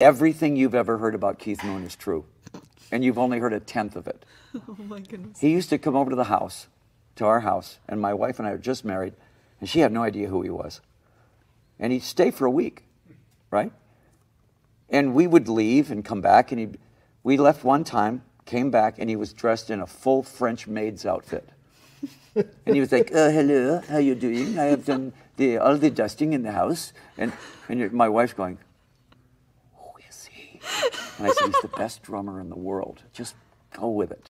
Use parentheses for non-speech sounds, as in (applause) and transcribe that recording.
everything you've ever heard about Keith Moon is true, and you've only heard a tenth of it. (laughs) Oh my goodness. He used to come over to the house, to our house, and my wife and I were just married, and she had no idea who he was. And he'd stay for a week, right? And we would leave and come back, and he, we left one time, came back, and he was dressed in a full French maid's outfit. (laughs) and he was like, uh, "Hello, how you doing? I have done the, all the dusting in the house." And and my wife's going, "Who is he?" And I said, "He's the best drummer in the world. Just go with it."